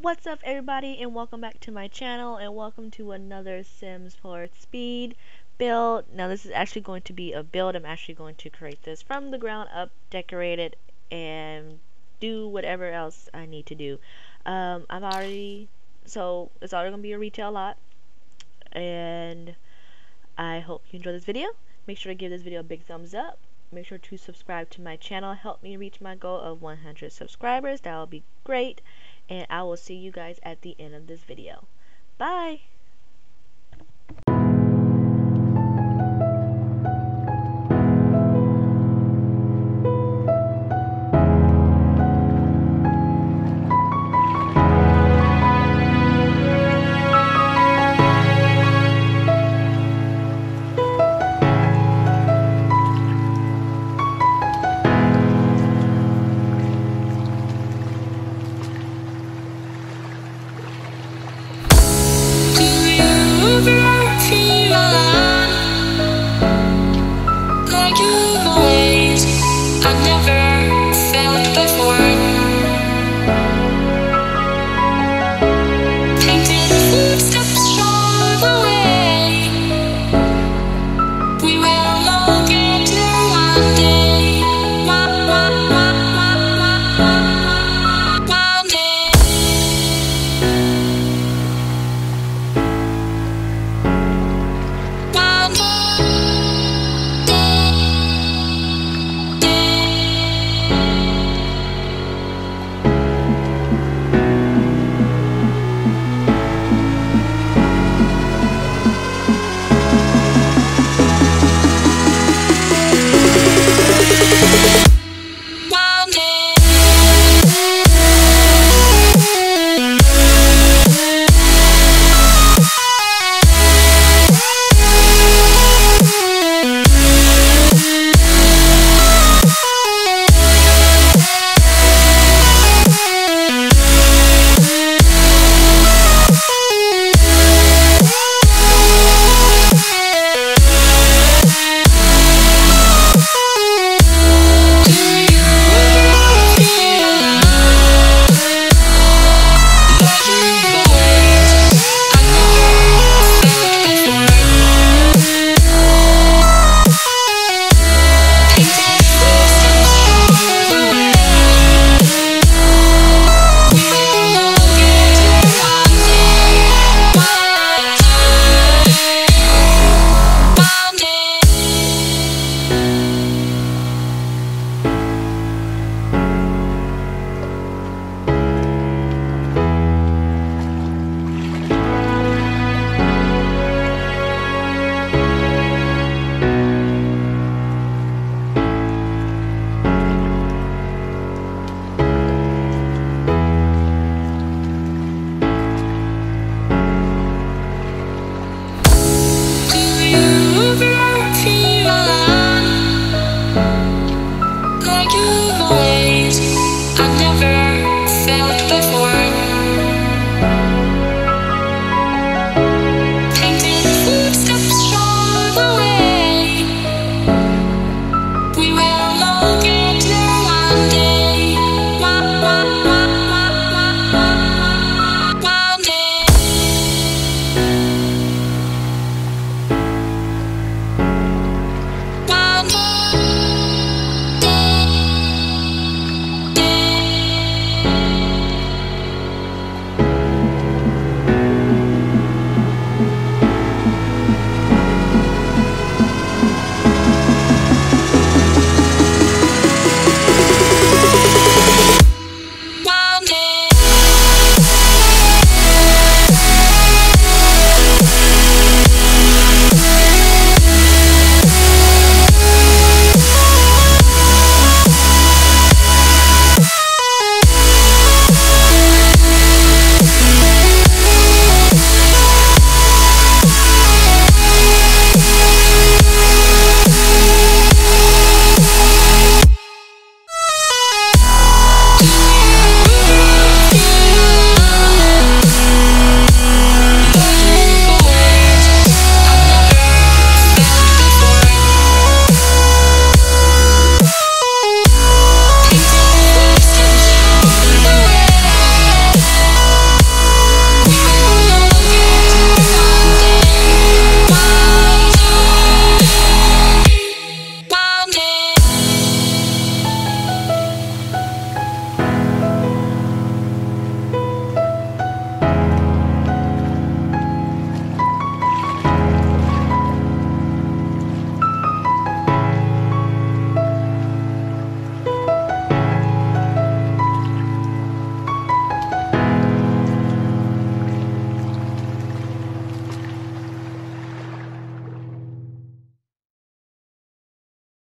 What's up everybody and welcome back to my channel and welcome to another Sims 4 Speed build. Now this is actually going to be a build. I'm actually going to create this from the ground up, decorate it, and do whatever else I need to do. Um, I'm already, so it's already going to be a retail lot and I hope you enjoy this video. Make sure to give this video a big thumbs up make sure to subscribe to my channel help me reach my goal of 100 subscribers that will be great and I will see you guys at the end of this video. Bye Thank.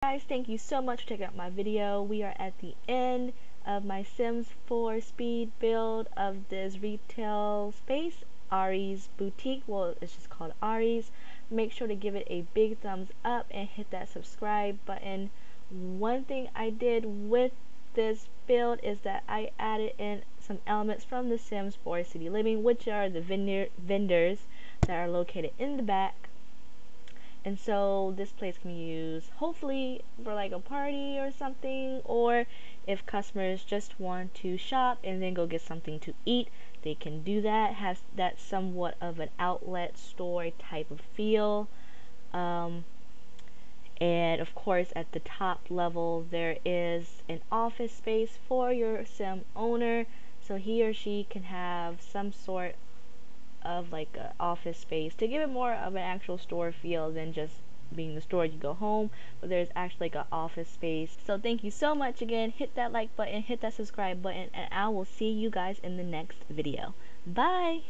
Guys, thank you so much for checking out my video. We are at the end of my Sims 4 speed build of this retail space, Ari's Boutique. Well, it's just called Ari's. Make sure to give it a big thumbs up and hit that subscribe button. One thing I did with this build is that I added in some elements from The Sims 4 City Living, which are the vendor vendors that are located in the back and so this place can be used hopefully for like a party or something or if customers just want to shop and then go get something to eat they can do that. Has that somewhat of an outlet store type of feel. Um, and of course at the top level there is an office space for your sim owner so he or she can have some sort of like an office space to give it more of an actual store feel than just being the store. You go home but there's actually like an office space. So thank you so much again. Hit that like button hit that subscribe button and i will see you guys in the next video. Bye